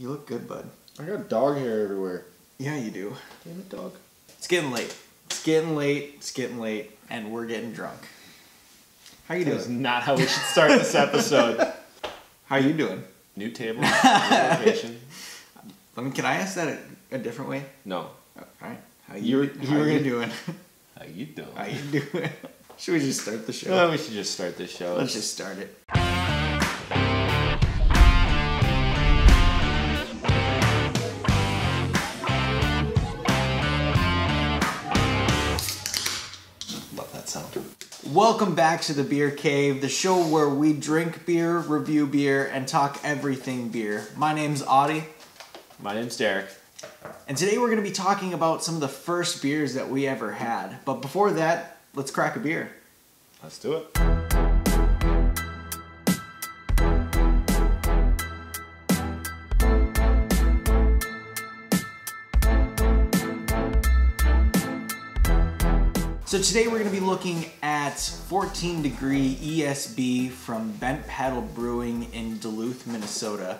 You look good, bud. I got dog hair everywhere. Yeah, you do. Damn it, dog. It's getting late. It's getting late. It's getting late, and we're getting drunk. How you That is doing? not how we should start this episode. How you doing? New table, new location. I mean, can I ask that a, a different way? No. All right. How You you? were- how you were you gonna- doing? How you doing? How you doing? Should we just start the show? Well, we should just start the show. Let's just start it. Sound. Welcome back to the Beer Cave, the show where we drink beer, review beer, and talk everything beer. My name's Adi, My name's Derek. and today we're going to be talking about some of the first beers that we ever had. But before that, let's crack a beer. Let's do it. So today we're going to be looking at 14 degree ESB from Bent Paddle Brewing in Duluth, Minnesota.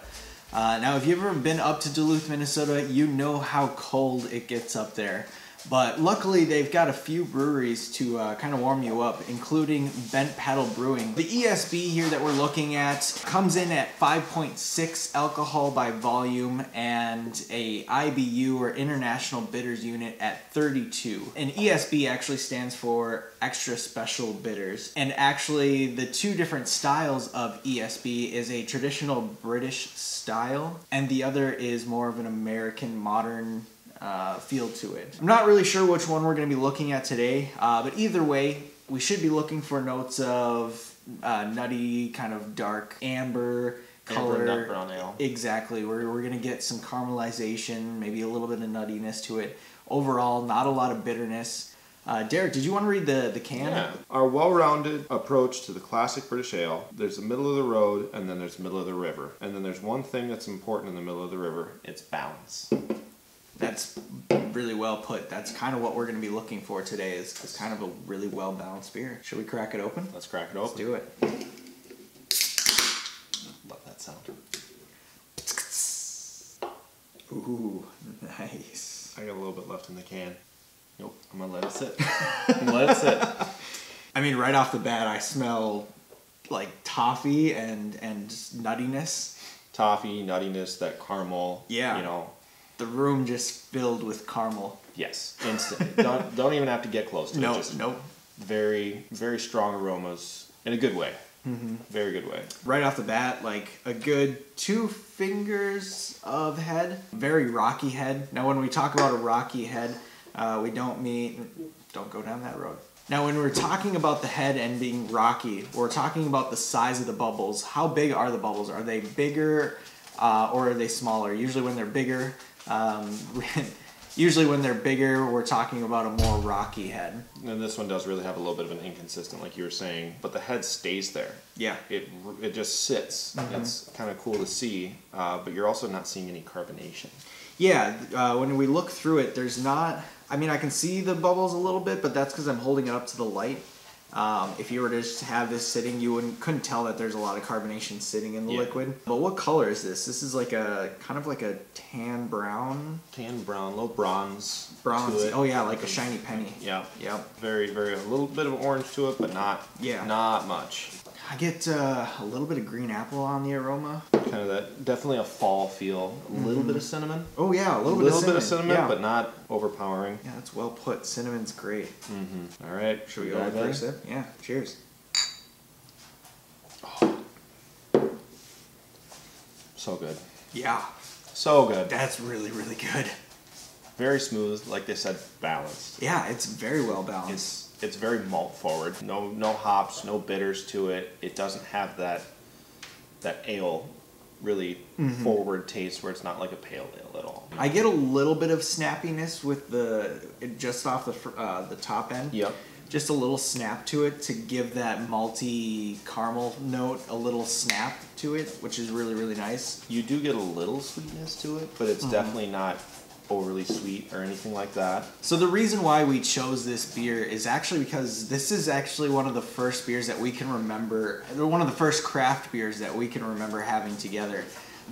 Uh, now, if you've ever been up to Duluth, Minnesota, you know how cold it gets up there. But luckily, they've got a few breweries to uh, kind of warm you up, including Bent Paddle Brewing. The ESB here that we're looking at comes in at 5.6 alcohol by volume and a IBU or International Bitters Unit at 32. And ESB actually stands for Extra Special Bitters. And actually, the two different styles of ESB is a traditional British style, and the other is more of an American modern uh, feel to it. I'm not really sure which one we're going to be looking at today, uh, but either way, we should be looking for notes of uh, nutty, kind of dark amber color. Amber nut brown ale. Exactly. We're, we're going to get some caramelization, maybe a little bit of nuttiness to it. Overall, not a lot of bitterness. Uh, Derek, did you want to read the, the can? Yeah. Our well-rounded approach to the classic British ale. There's the middle of the road, and then there's the middle of the river. And then there's one thing that's important in the middle of the river. It's balance. That's really well put. That's kind of what we're going to be looking for today is, is kind of a really well balanced beer. Should we crack it open? Let's crack it Let's open. do it. Love that sound. Ooh, nice. I got a little bit left in the can. Nope. I'm gonna let it sit. Let it sit. I mean, right off the bat, I smell like toffee and and nuttiness. Toffee, nuttiness, that caramel. Yeah. You know. The room just filled with caramel. Yes. Instantly. don't don't even have to get close to it. No, Just nope. very very strong aromas in a good way. Mm-hmm. Very good way. Right off the bat, like a good two fingers of head. Very rocky head. Now, when we talk about a rocky head, uh, we don't mean don't go down that road. Now, when we're talking about the head and being rocky, we're talking about the size of the bubbles. How big are the bubbles? Are they bigger uh, or are they smaller? Usually, when they're bigger, um, usually when they're bigger, we're talking about a more rocky head. And this one does really have a little bit of an inconsistent, like you were saying, but the head stays there. Yeah. It it just sits. It's kind of cool to see, uh, but you're also not seeing any carbonation. Yeah, uh, when we look through it, there's not. I mean, I can see the bubbles a little bit, but that's because I'm holding it up to the light. Um, if you were to just have this sitting, you wouldn't couldn't tell that there's a lot of carbonation sitting in the Yeah. liquid. But what color is this? This is like a kind of like a tan brown, Tan brown, little bronze. bronze. Oh yeah, like a shiny penny. Yeah. Yep. Very, very, a little bit of orange to it, but not. Yeah. Not much. I get uh, a little bit of green apple on the aroma. Kind of that. Definitely a fall feel. A little bit of cinnamon. Oh yeah, a little, A bit, little, little bit of cinnamon, yeah. but not overpowering. yeah, that's well put. Cinnamon's great. Mm-hmm. All right. Should we go for a sip? Yeah. Cheers. So good. Yeah, So good. that's really really good. Very smooth. Like they said, balanced. Yeah, it's very well balanced. It's it's very malt forward. No no hops, no bitters to it. It doesn't have that that ale really Mm-hmm. forward taste where it's not like a pale ale at all. I get a little bit of snappiness with the just off the uh, the top end. Yep. Just a little snap to it to give that malty caramel note a little snap to it, which is really really nice. You do get a little sweetness to it, but it's Mm-hmm. definitely not overly sweet or anything like that. So the reason why we chose this beer is actually because this is actually one of the first beers that we can remember, one of the first craft beers that we can remember having together.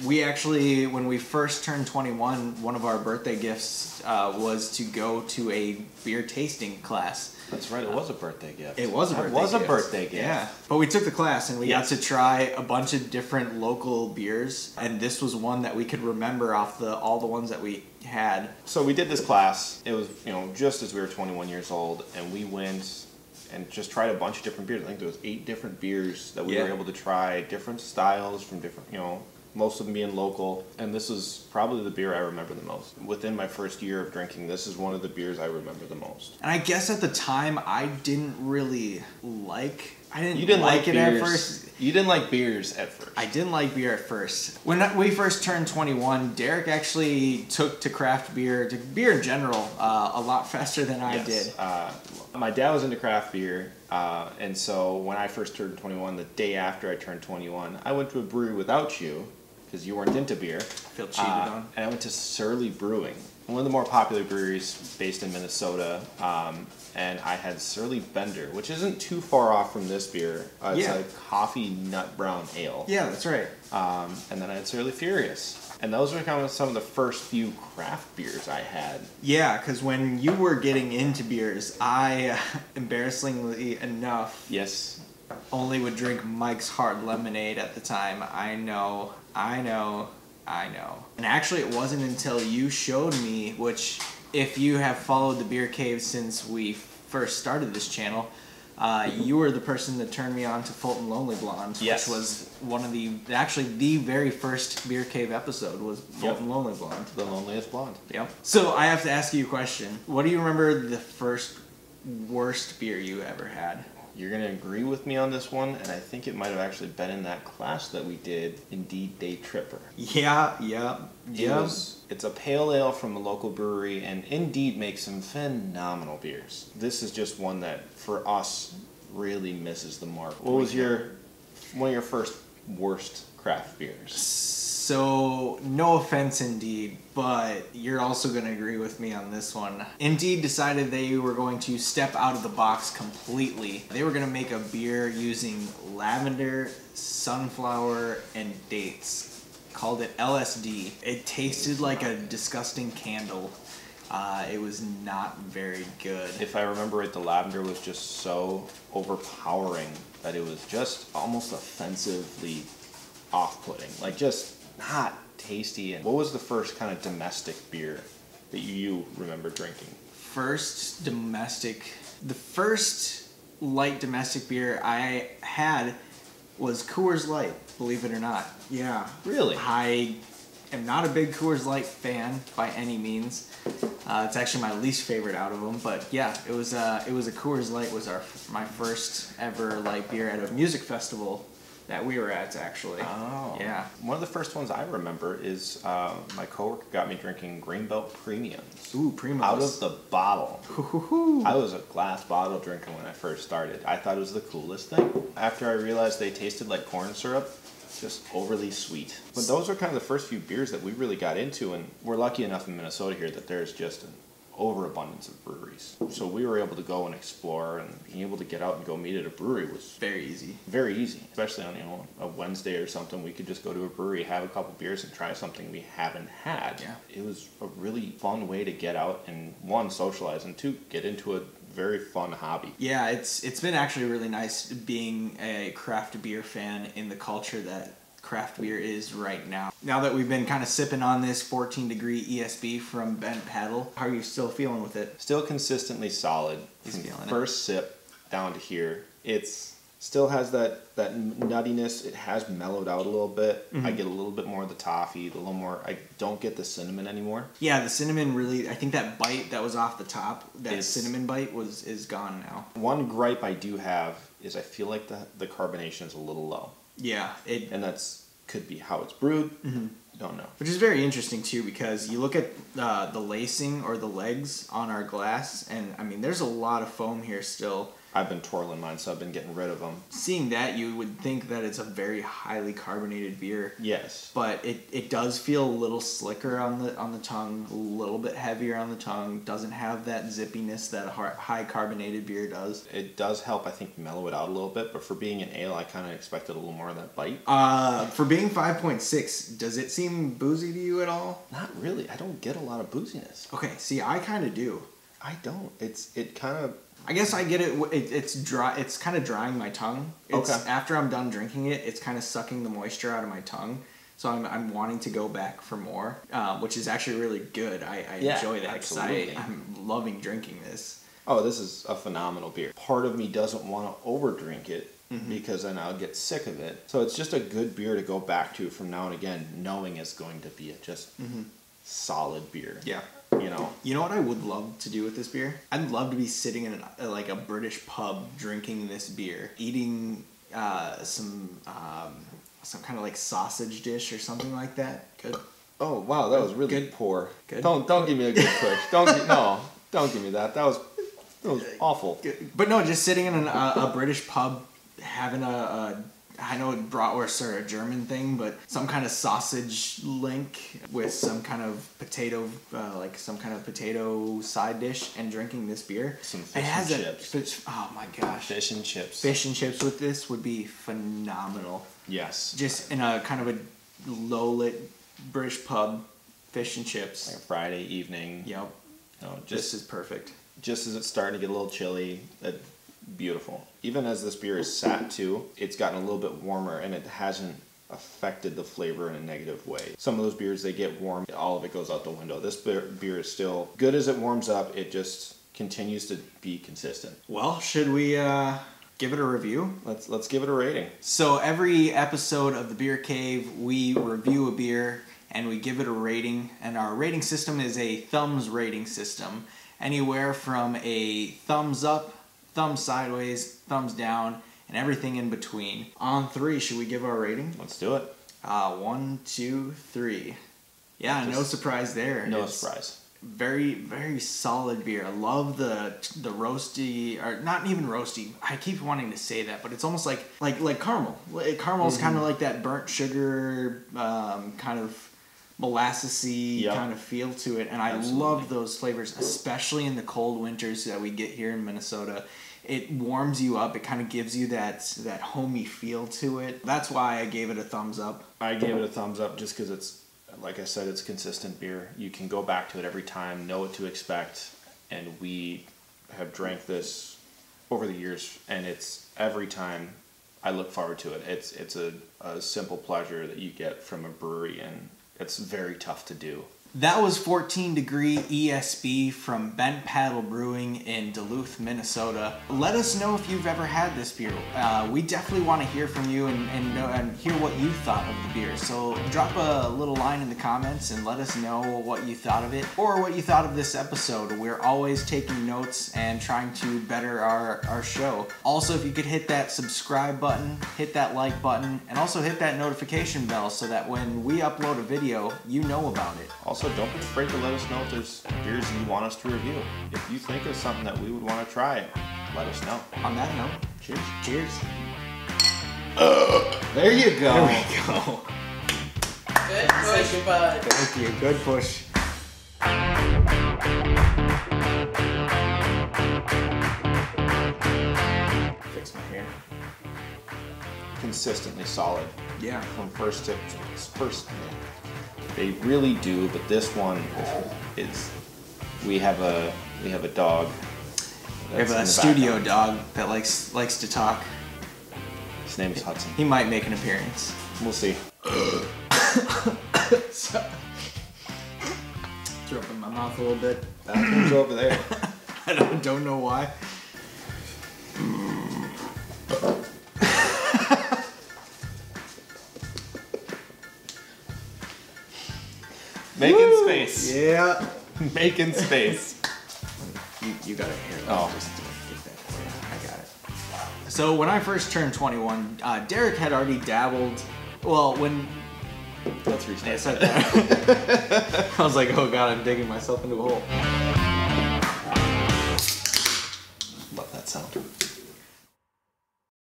We actually, when we first turned 21, one of our birthday gifts uh, was to go to a beer tasting class. That's right. It was a birthday gift. It was a birthday was a gift. birthday gift. Yeah. But we took the class and we Yes. got to try a bunch of different local beers, and this was one that we could remember off the all the ones that we had. So we did this class. It was you know just as we were 21 years old, and we went and just tried a bunch of different beers. I think there was eight different beers that we Yeah. were able to try, different styles from different you know. Most of them being local, and this is probably the beer I remember the most. Within my first year of drinking, this is one of the beers I remember the most. And I guess at the time I didn't really like. I didn't, You didn't like, like, it beers. at first. You didn't like beers at first. I didn't like beer at first. When we first turned 21, Derek actually took to craft beer, to beer in general, uh, a lot faster than I Yes. did. Uh, my dad was into craft beer, uh, and so when I first turned 21, the day after I turned 21, I went to a brewery without you because you weren't into beer. I feel cheated Uh, on. And I went to Surly Brewing, one of the more popular breweries based in Minnesota. Um, and I had Surly Bender, which isn't too far off from this beer. Uh, it's Yeah. a coffee nut brown ale. Yeah, that's right. Um, and then I had Surly Furious. And those were kind of some of the first few craft beers I had. Yeah, because when you were getting into beers, I, embarrassingly enough, Yes, only would drink Mike's Hard Lemonade at the time. I know, I know, I know. And actually, it wasn't until you showed me, which, if you have followed the Beer Cave since we first started this channel, uh, you were the person that turned me on to Fulton Lonely Blonde, Yes. which was one of the, actually, the very first Beer Cave episode was Fulton Lonely Blonde. the loneliest blonde. Yep. So I have to ask you a question. What do you remember the first worst beer you ever had? You're gonna agree with me on this one, and I think it might have actually been in that class that we did, Indeed Day Tripper. Yeah, yeah, It yeah. was, it's a pale ale from a local brewery, and Indeed makes some phenomenal beers. This is just one that, for us, really misses the mark. What was your one of your first worst craft beers? So, no offense, Indeed, but you're also going to agree with me on this one. Indeed decided they were going to step out of the box completely. They were going to make a beer using lavender, sunflower, and dates. Called it LSD. It tasted like a disgusting candle. Uh, it was not very good. If I remember right, the lavender was just so overpowering that it was just almost offensively off-putting. Like just not tasty. And what was the first kind of domestic beer that you remember drinking? first domestic the first light domestic beer I had was Coors Light, believe it or not. Yeah. Really? I am not a big Coors Light fan by any means. Uh, it's actually my least favorite out of them, but yeah, it was uh, it was a Coors Light was our my first ever light beer at a music festival that we were at actually. Oh. Yeah. One of the first ones I remember is uh, my coworker got me drinking Grain Belt Premiums. Ooh, Primos. Out of the bottle. I was a glass bottle drinker when I first started. I thought it was the coolest thing. After I realized they tasted like corn syrup, just overly sweet. But those are kind of the first few beers that we really got into, and we're lucky enough in Minnesota here that there's just an overabundance of breweries. So we were able to go and explore, and being able to get out and go meet at a brewery was Very easy. very easy, especially on you know a Wednesday or something. We could just go to a brewery, have a couple beers, and try something we haven't had. Yeah. it was a really fun way to get out and one socialize and two get into a very fun hobby. Yeah, it's it's been actually really nice being a craft beer fan in the culture that craft beer is right now. Now that we've been kind of sipping on this 14 degree ESB from Bent Paddle, how are you still feeling with it? Still consistently solid He's feeling it. first sip down to here. It's still has that that nuttiness. It has mellowed out a little bit. Mm-hmm. I get a little bit more of the toffee, a little more. I don't get the cinnamon anymore. Yeah, the cinnamon really. I think that bite that was off the top, that It's- cinnamon bite was is gone now. One gripe I do have is I feel like the the carbonation is a little low. Yeah, it and that's could be how it's brewed. Mm-hmm. Don't know. which is very interesting too because you look at uh, the lacing or the legs on our glass, and I mean, there's a lot of foam here still. I've been twirling mine, so I've been getting rid of them. Seeing that, you would think that it's a very highly carbonated beer. Yes. but it, it does feel a little slicker on the on the tongue, a little bit heavier on the tongue. Doesn't have that zippiness that a high carbonated beer does. It does help, I think, mellow it out a little bit, but for being an ale, I kind of expected a little more of that bite. Uh, for being five point six, does it seem boozy to you at all? Not really. I don't get a lot of booziness. Okay, see, I kind of do. I don't. It's it kind of I guess I get it. it it's dry. It's kind of drying my tongue. It's, Okay. After I'm done drinking it, it's kind of sucking the moisture out of my tongue. So I'm, I'm wanting to go back for more, um, which is actually really good. I, I Yeah, enjoy that 'cause I, absolutely. I'm loving drinking this. oh, this is a phenomenal beer. Part of me doesn't want to overdrink it because then I'll get sick of it. So it's just a good beer to go back to from now and again, knowing it's going to be a just solid beer. Yeah. You know, You know what I would love to do with this beer? I'd love to be sitting in a, like a British pub drinking this beer, eating uh, some um, some kind of like sausage dish or something like that. Good. Oh wow, that was really Good. poor. Good. Don't don't give me a good push. Don't no, don't give me that. That was that was awful. Good. But no, just sitting in an, a, a British pub having a, a I know bratwurst are a German thing, but some kind of sausage link with some kind of potato, uh, like some kind of potato side dish, and drinking this beer. Some fish and chips. fish- oh my gosh! Fish and chips. fish and chips with this would be phenomenal. Yes. Just in a kind of a low lit British pub, fish and chips. Like a Friday evening. Yep, You know, this just is perfect. just as it's starting to get a little chilly. Beautiful. Even as this beer is sat too, it's gotten a little bit warmer and it hasn't affected the flavor in a negative way. Some of those beers they get warm, all of it goes out the window. This beer, beer is still good as it warms up. It just continues to be consistent. Well, should we uh, give it a review? Let's let's give it a rating. So every episode of the Beer Cave, we review a beer and we give it a rating. And our rating system is a thumbs rating system, anywhere from a thumbs up, thumbs sideways, thumbs down, and everything in between. On three, should we give our rating? Let's do it. Uh, one, two, three. Yeah, no surprise there. No It's surprise. Very, very solid beer. I love the the roasty, or not even roasty. I keep wanting to say that, but it's almost like like like caramel. Caramel's kind Mm-hmm. of like that burnt sugar, um, kind of molassesy Yep. kind of feel to it, and I Absolutely. love those flavors, especially in the cold winters that we get here in Minnesota. It warms you up. It kind of gives you that that homey feel to it. That's why I gave it a thumbs up. I gave it a thumbs up just because it's, like I said, it's consistent beer. You can go back to it every time, know what to expect, and we have drank this over the years, and it's every time I look forward to it. It's it's a, a simple pleasure that you get from a brewery, and it's very tough to do. That was 14 degree ESB from Bent Paddle Brewing in Duluth, Minnesota. Let us know if you've ever had this beer. Uh, we definitely want to hear from you and, and, and hear what you thought of the beer. So drop a little line in the comments and let us know what you thought of it or what you thought of this episode. We're always taking notes and trying to better our, our show. Also, if you could hit that subscribe button, hit that like button, and also hit that notification bell so that when we upload a video, you know about it. Also, don't be afraid to let us know if there's beers you want us to review. If you think of something that we would want to try, let us know. On that note, Cheers. cheers. Uh. There you go. There we go. Good push, bud. Thank you. Good push. Fix my hair. Consistently solid. Yeah. from first tip to first. They really do, but this one is. We have a we have a dog. We have a studio background. dog that likes likes to talk. His name is Hudson. He might make an appearance. We'll see. so, throw up in my mouth a little bit. Uh, Bathroom's over there. I don't, don't know why. Making space. Yeah. Making space. You, you got a hair. Oh. Just to get that. I got it. So when I first turned 21, uh, Derek had already dabbled. Well, when Let's I said that, I was like, "Oh God, I'm digging myself into a hole."